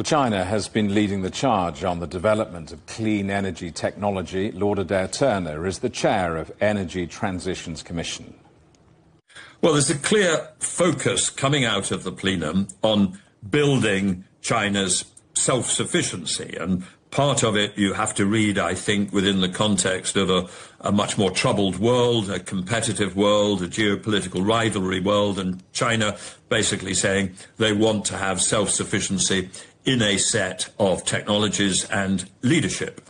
Well, China has been leading the charge on the development of clean energy technology. Adair Turner is the chair of Energy Transitions Commission. Well, there's a clear focus coming out of the plenum on building China's self sufficiency. And part of it you have to read, I think, within the context of a, a, much more troubled world, a competitive world, a geopolitical rivalry world, and China basically saying they want to have self sufficiency in a set of technologies and leadership.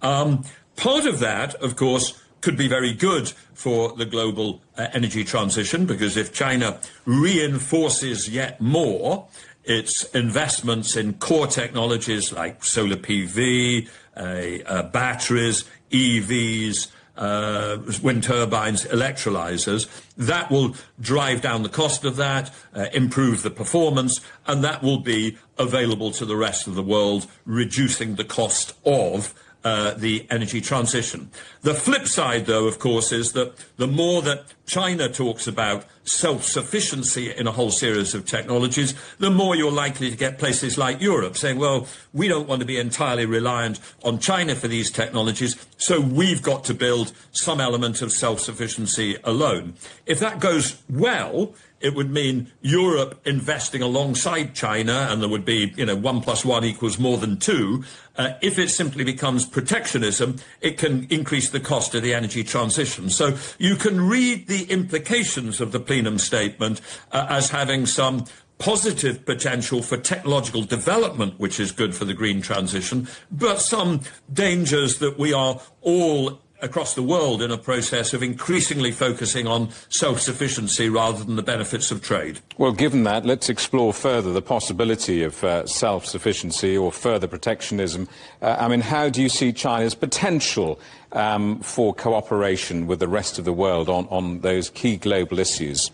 Um, part of that, of course, could be very good for the global uh, energy transition because if China reinforces yet more its investments in core technologies like solar PV, uh, uh, batteries, EVs, uh, wind turbines, electrolyzers. That will drive down the cost of that, uh, improve the performance, and that will be available to the rest of the world, reducing the cost of uh, the energy transition. The flip side, though, of course, is that the more that China talks about self-sufficiency in a whole series of technologies, the more you're likely to get places like Europe saying, well, we don't want to be entirely reliant on China for these technologies, so we've got to build some element of self-sufficiency alone. If that goes well, it would mean Europe investing alongside China, and there would be, you know, one plus one equals more than two. Uh, if it simply becomes protectionism, it can increase the cost of the energy transition. So you can read the implications of the plenum statement uh, as having some positive potential for technological development, which is good for the green transition, but some dangers that we are all across the world in a process of increasingly focusing on self-sufficiency rather than the benefits of trade. Well, given that, let's explore further the possibility of uh, self-sufficiency or further protectionism. Uh, I mean, how do you see China's potential um, for cooperation with the rest of the world on, on those key global issues?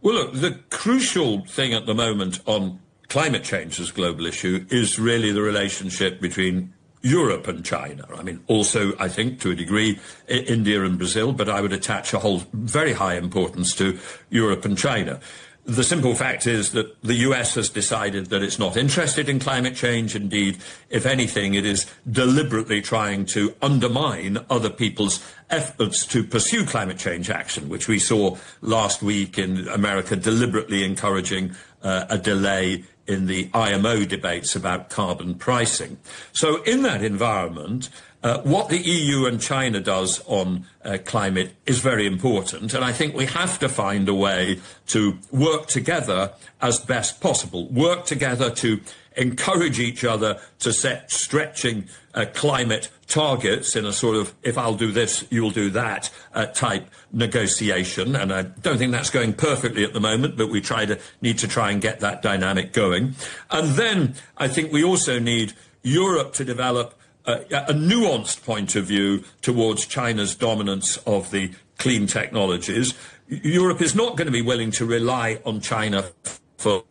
Well, look, the crucial thing at the moment on climate change as a global issue is really the relationship between Europe and China. I mean, also, I think, to a degree, India and Brazil, but I would attach a whole very high importance to Europe and China. The simple fact is that the US has decided that it's not interested in climate change. Indeed, if anything, it is deliberately trying to undermine other people's efforts to pursue climate change action, which we saw last week in America deliberately encouraging uh, a delay in the IMO debates about carbon pricing. So in that environment, uh, what the EU and China does on uh, climate is very important, and I think we have to find a way to work together as best possible, work together to encourage each other to set stretching uh, climate targets in a sort of, if I'll do this, you'll do that uh, type negotiation. And I don't think that's going perfectly at the moment, but we try to, need to try and get that dynamic going. And then I think we also need Europe to develop a, nuanced point of view towards China's dominance of the clean technologies. Europe is not going to be willing to rely on China for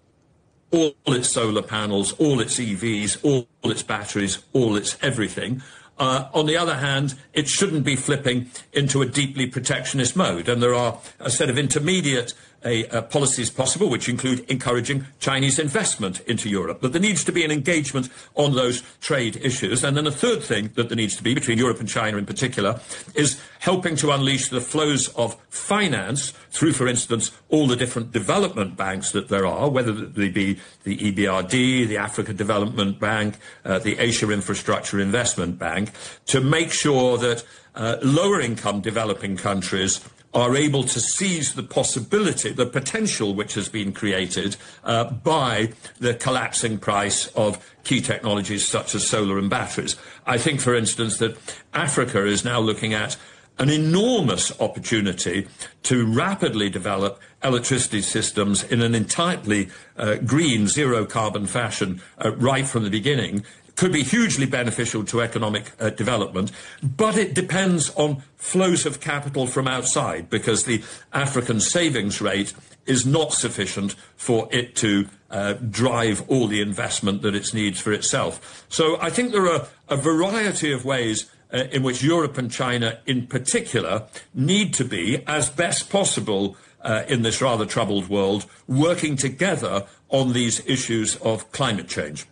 all its solar panels, all its EVs, all its batteries, all its everything. Uh, on the other hand, it shouldn't be flipping into a deeply protectionist mode. And there are a set of intermediate a, policies possible, which include encouraging Chinese investment into Europe. But there needs to be an engagement on those trade issues. And then a third thing that there needs to be between Europe and China in particular is helping to unleash the flows of finance through, for instance, all the different development banks that there are, whether they be the EBRD, the Africa Development Bank, uh, the Asia Infrastructure Investment Bank, to make sure that uh, lower income developing countries are able to seize the possibility, the potential which has been created uh, by the collapsing price of key technologies such as solar and batteries. I think, for instance, that Africa is now looking at an enormous opportunity to rapidly develop electricity systems in an entirely uh, green, zero carbon fashion uh, right from the beginning could be hugely beneficial to economic uh, development, but it depends on flows of capital from outside because the African savings rate is not sufficient for it to uh, drive all the investment that it needs for itself. So I think there are a variety of ways uh, in which Europe and China in particular need to be, as best possible, uh, in this rather troubled world working together on these issues of climate change.